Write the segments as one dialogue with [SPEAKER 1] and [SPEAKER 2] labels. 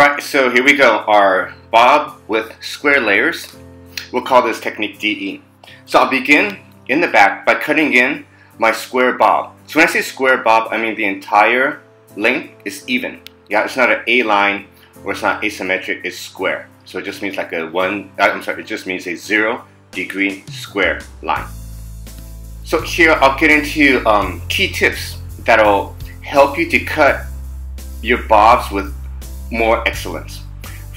[SPEAKER 1] Alright, so here we go. Our bob with square layers. We'll call this technique DE. So I'll begin in the back by cutting in my square bob. So when I say square bob, I mean the entire length is even. Yeah, it's not an A line or it's not asymmetric, it's square. So it just means like a one, uh, I'm sorry, it just means a zero degree square line. So here I'll get into um, key tips that'll help you to cut your bobs with more excellence.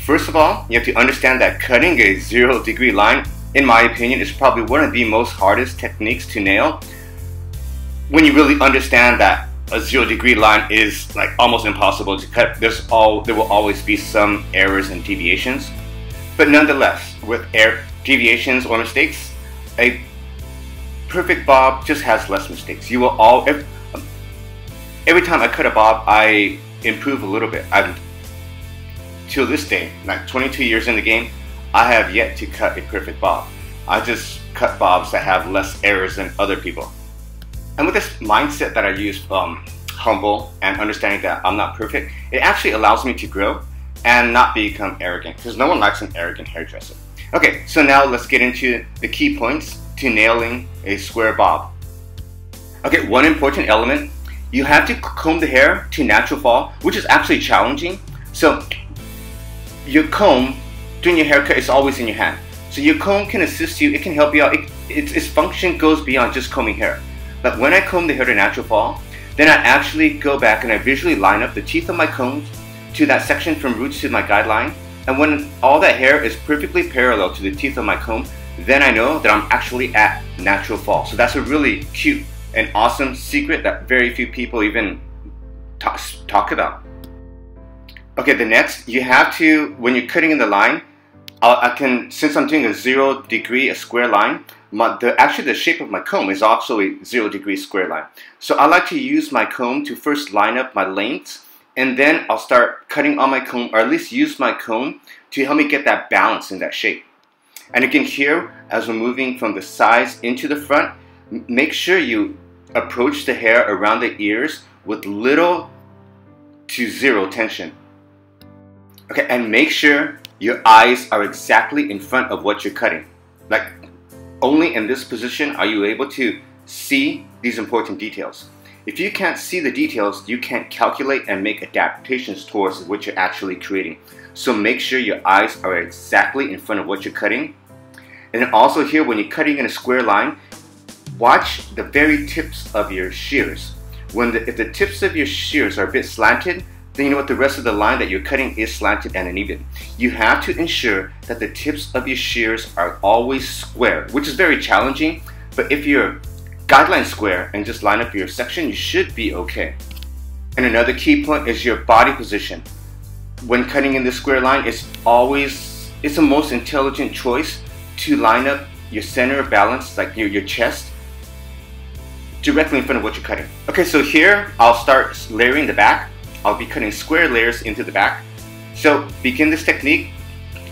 [SPEAKER 1] First of all, you have to understand that cutting a zero degree line, in my opinion, is probably one of the most hardest techniques to nail. When you really understand that a zero degree line is like almost impossible to cut, there's all there will always be some errors and deviations. But nonetheless, with deviations or mistakes, a perfect bob just has less mistakes. You will all every, every time I cut a bob, I improve a little bit. I've till this day, like 22 years in the game, I have yet to cut a perfect bob. I just cut bobs that have less errors than other people. And with this mindset that I use, um, humble and understanding that I'm not perfect, it actually allows me to grow and not become arrogant because no one likes an arrogant hairdresser. Okay, so now let's get into the key points to nailing a square bob. Okay, one important element, you have to comb the hair to natural fall, which is actually challenging. So your comb during your haircut is always in your hand. So your comb can assist you, it can help you out. It, its, its function goes beyond just combing hair. But when I comb the hair to natural fall, then I actually go back and I visually line up the teeth of my combs to that section from roots to my guideline. And when all that hair is perfectly parallel to the teeth of my comb, then I know that I'm actually at natural fall. So that's a really cute and awesome secret that very few people even talk, talk about. Okay, the next, you have to, when you're cutting in the line, uh, I can, since I'm doing a zero degree, a square line, my, the, actually the shape of my comb is also a zero degree square line. So I like to use my comb to first line up my lengths, and then I'll start cutting on my comb, or at least use my comb to help me get that balance in that shape. And again here, as we're moving from the sides into the front, make sure you approach the hair around the ears with little to zero tension. Okay, and make sure your eyes are exactly in front of what you're cutting. Like, only in this position are you able to see these important details. If you can't see the details, you can't calculate and make adaptations towards what you're actually creating. So make sure your eyes are exactly in front of what you're cutting. And also here, when you're cutting in a square line, watch the very tips of your shears. When the, if the tips of your shears are a bit slanted, then you know what the rest of the line that you're cutting is slanted and uneven. You have to ensure that the tips of your shears are always square, which is very challenging, but if you're guideline square and just line up your section, you should be okay. And another key point is your body position. When cutting in the square line, it's always, it's the most intelligent choice to line up your center of balance, like your, your chest, directly in front of what you're cutting. Okay, so here, I'll start layering the back. I'll be cutting square layers into the back. So begin this technique,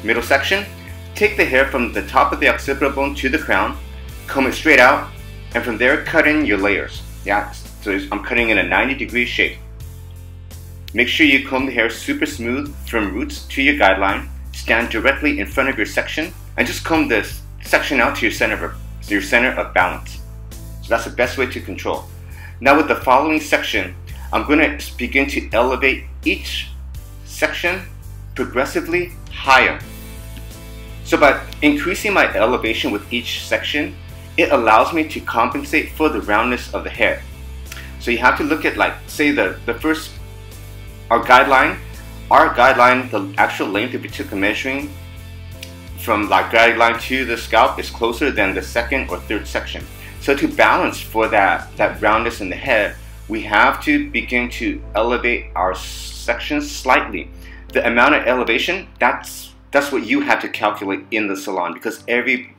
[SPEAKER 1] middle section, take the hair from the top of the occipital bone to the crown, comb it straight out, and from there cut in your layers. Yeah, so I'm cutting in a 90 degree shape. Make sure you comb the hair super smooth from roots to your guideline, stand directly in front of your section, and just comb this section out to your center of, your center of balance. So that's the best way to control. Now with the following section, I'm going to begin to elevate each section progressively higher. So by increasing my elevation with each section, it allows me to compensate for the roundness of the hair. So you have to look at like, say the, the first, our guideline, our guideline, the actual length if we took a measuring from like guideline to the scalp is closer than the second or third section. So to balance for that, that roundness in the head, we have to begin to elevate our sections slightly. The amount of elevation, that's, that's what you have to calculate in the salon because every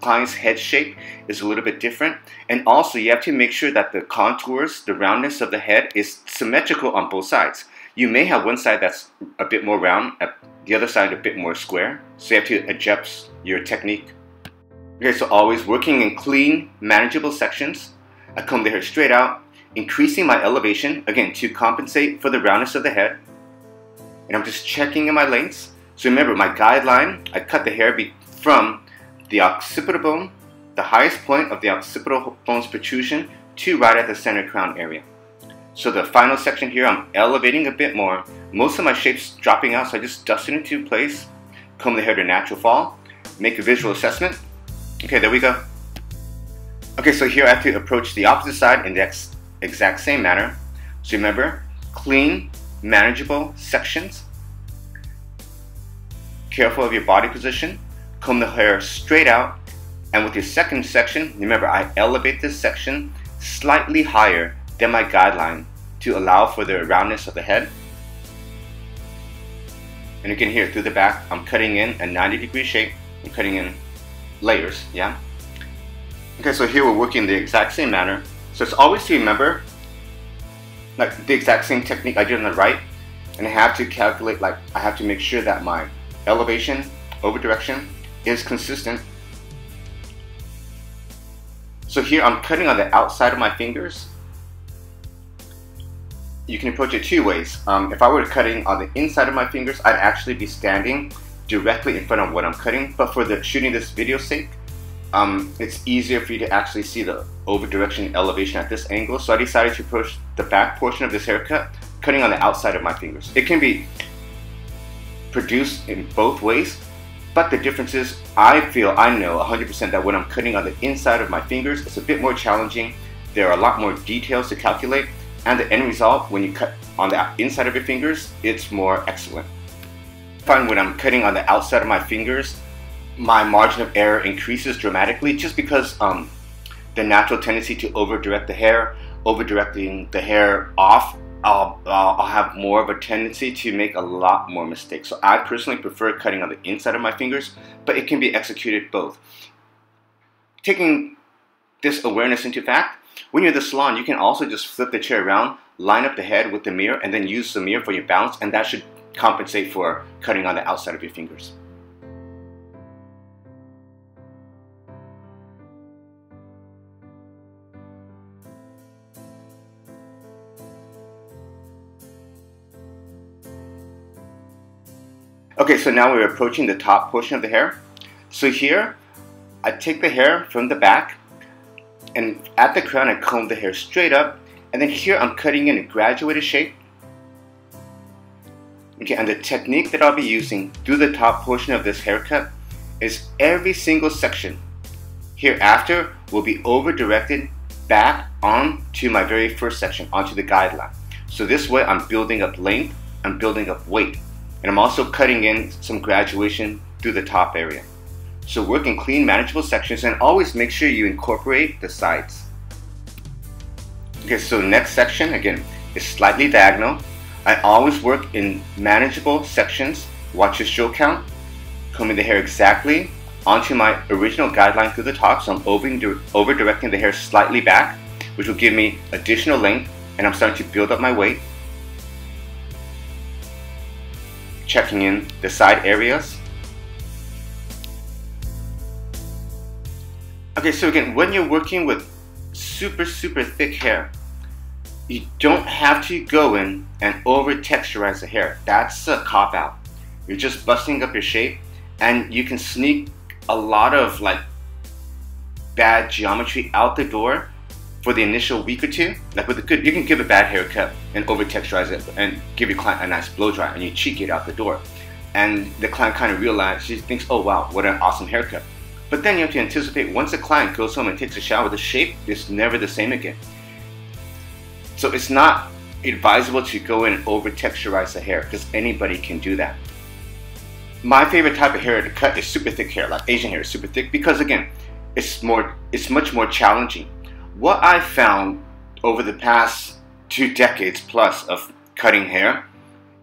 [SPEAKER 1] client's head shape is a little bit different. And also you have to make sure that the contours, the roundness of the head is symmetrical on both sides. You may have one side that's a bit more round, uh, the other side a bit more square. So you have to adjust your technique. Okay, so always working in clean, manageable sections. I comb the hair straight out, increasing my elevation, again, to compensate for the roundness of the head. and I'm just checking in my lengths. So remember, my guideline, I cut the hair from the occipital bone, the highest point of the occipital bone's protrusion, to right at the center crown area. So the final section here, I'm elevating a bit more. Most of my shape's dropping out, so I just dust it into place, comb the hair to natural fall, make a visual assessment. Okay, there we go. Okay, so here I have to approach the opposite side in the ex exact same manner. So remember, clean, manageable sections. Careful of your body position. Comb the hair straight out. And with your second section, remember I elevate this section slightly higher than my guideline to allow for the roundness of the head. And you can hear through the back, I'm cutting in a 90 degree shape. I'm cutting in layers, yeah? Okay, so here we're working the exact same manner. So it's always to remember like the exact same technique I did on the right and I have to calculate like I have to make sure that my elevation over direction is consistent. So here I'm cutting on the outside of my fingers. You can approach it two ways. Um, if I were cutting on the inside of my fingers I'd actually be standing directly in front of what I'm cutting. But for the shooting this video sake um, it's easier for you to actually see the over direction elevation at this angle. So I decided to approach the back portion of this haircut, cutting on the outside of my fingers. It can be produced in both ways, but the difference is I feel, I know 100% that when I'm cutting on the inside of my fingers, it's a bit more challenging. There are a lot more details to calculate, and the end result, when you cut on the inside of your fingers, it's more excellent. I find when I'm cutting on the outside of my fingers, my margin of error increases dramatically just because um, the natural tendency to over direct the hair, over directing the hair off, I'll, I'll have more of a tendency to make a lot more mistakes. So I personally prefer cutting on the inside of my fingers, but it can be executed both. Taking this awareness into fact, when you're in the salon, you can also just flip the chair around, line up the head with the mirror, and then use the mirror for your balance, and that should compensate for cutting on the outside of your fingers. Okay, so now we're approaching the top portion of the hair. So here, I take the hair from the back, and at the crown I comb the hair straight up, and then here I'm cutting in a graduated shape. Okay, and the technique that I'll be using through the top portion of this haircut is every single section hereafter will be over directed back on to my very first section, onto the guideline. So this way I'm building up length, I'm building up weight. And I'm also cutting in some graduation through the top area. So work in clean, manageable sections and always make sure you incorporate the sides. Okay, so the next section, again, is slightly diagonal. I always work in manageable sections. Watch your stroke count. Combing the hair exactly onto my original guideline through the top. So I'm over directing the hair slightly back, which will give me additional length and I'm starting to build up my weight. Checking in the side areas. Okay, so again, when you're working with super, super thick hair, you don't have to go in and over texturize the hair. That's a cop out. You're just busting up your shape and you can sneak a lot of like bad geometry out the door for the initial week or two, like with a good, you can give a bad haircut and over texturize it and give your client a nice blow dry and you cheek it out the door. And the client kind of realizes, she thinks, oh wow, what an awesome haircut. But then you have to anticipate once the client goes home and takes a shower, the shape is never the same again. So it's not advisable to go in and over texturize the hair because anybody can do that. My favorite type of hair to cut is super thick hair, like Asian hair is super thick because again, it's more, it's much more challenging what I found over the past two decades plus of cutting hair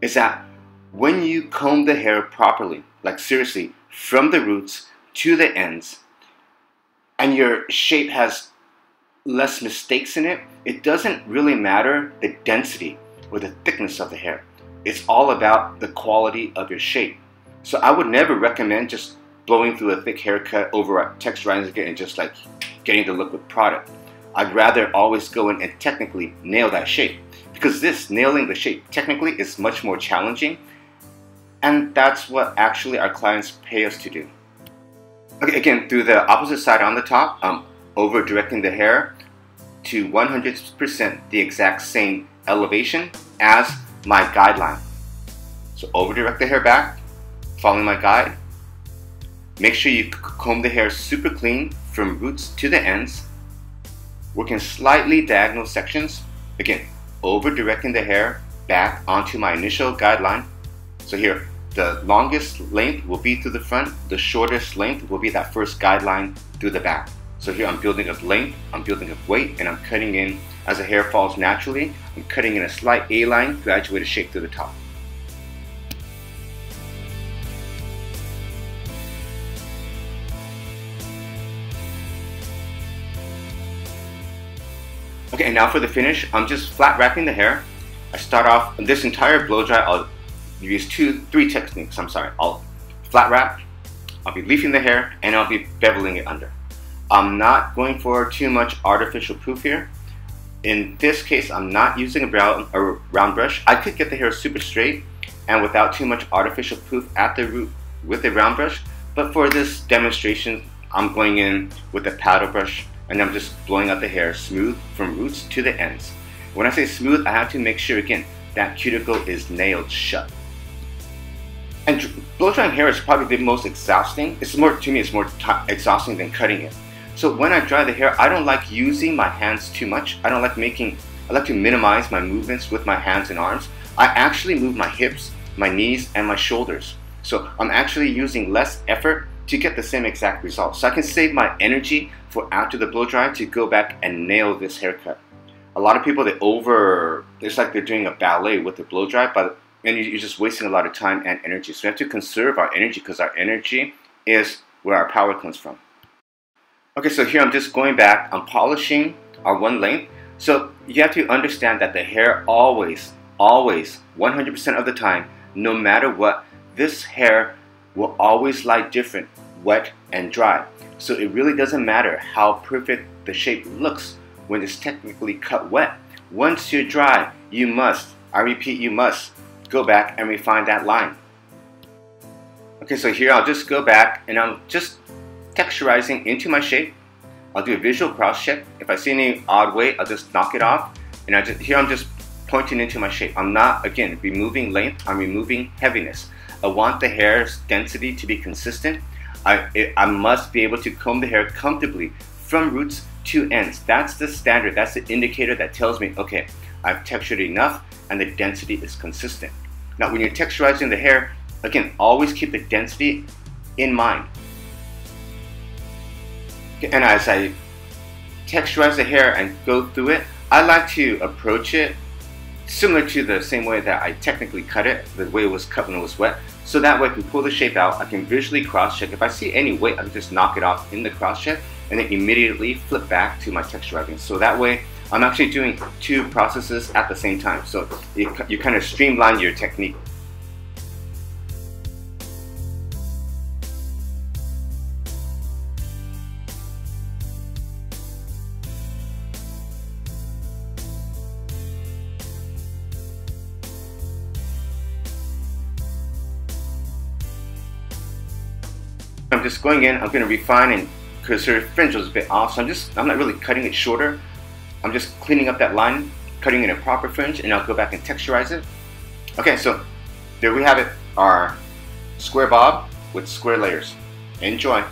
[SPEAKER 1] is that when you comb the hair properly, like seriously, from the roots to the ends, and your shape has less mistakes in it, it doesn't really matter the density or the thickness of the hair. It's all about the quality of your shape. So I would never recommend just blowing through a thick haircut over a texturizing it and just like getting the look with product. I'd rather always go in and technically nail that shape because this nailing the shape technically is much more challenging And that's what actually our clients pay us to do. Okay, again, through the opposite side on the top, I'm over directing the hair to 100% the exact same elevation as my guideline. So over direct the hair back, following my guide. Make sure you comb the hair super clean from roots to the ends. Working slightly diagonal sections. Again, over directing the hair back onto my initial guideline. So here, the longest length will be through the front, the shortest length will be that first guideline through the back. So here I'm building up length, I'm building up weight, and I'm cutting in as the hair falls naturally. I'm cutting in a slight A-line, graduated shape through the top. Okay, and now for the finish, I'm just flat wrapping the hair. I start off, this entire blow dry, I'll use two, three techniques, I'm sorry. I'll flat wrap, I'll be leafing the hair, and I'll be beveling it under. I'm not going for too much artificial poof here. In this case, I'm not using a, brown, a round brush. I could get the hair super straight and without too much artificial poof at the root with a round brush, but for this demonstration, I'm going in with a paddle brush and I'm just blowing out the hair smooth from roots to the ends. When I say smooth, I have to make sure again that cuticle is nailed shut. And blow drying hair is probably the most exhausting. It's more to me, it's more exhausting than cutting it. So when I dry the hair, I don't like using my hands too much. I don't like making. I like to minimize my movements with my hands and arms. I actually move my hips, my knees, and my shoulders. So I'm actually using less effort to get the same exact result. So I can save my energy for after the blow dry to go back and nail this haircut. A lot of people they over it's like they're doing a ballet with the blow dry, but and you're just wasting a lot of time and energy. So we have to conserve our energy because our energy is where our power comes from. Okay, so here I'm just going back, I'm polishing our one length. So you have to understand that the hair always, always, 100% of the time, no matter what, this hair will always lie different, wet and dry. So it really doesn't matter how perfect the shape looks when it's technically cut wet. Once you're dry, you must, I repeat, you must go back and refine that line. Okay, so here I'll just go back and I'm just texturizing into my shape. I'll do a visual cross check. If I see any odd way, I'll just knock it off. And I just, here I'm just pointing into my shape. I'm not, again, removing length, I'm removing heaviness. I want the hair's density to be consistent. I, it, I must be able to comb the hair comfortably from roots to ends. That's the standard, that's the indicator that tells me, okay, I've textured enough and the density is consistent. Now when you're texturizing the hair, again, always keep the density in mind. And as I texturize the hair and go through it, I like to approach it similar to the same way that I technically cut it, the way it was cut when it was wet. So that way, if we pull the shape out, I can visually cross-check. If I see any weight, I can just knock it off in the cross-check and then immediately flip back to my texturizing. So that way, I'm actually doing two processes at the same time. So you kind of streamline your technique I'm just going in, I'm going to refine and because her fringe was a bit off, so I'm just, I'm not really cutting it shorter. I'm just cleaning up that line, cutting in a proper fringe, and I'll go back and texturize it. Okay, so there we have it, our square bob with square layers. Enjoy.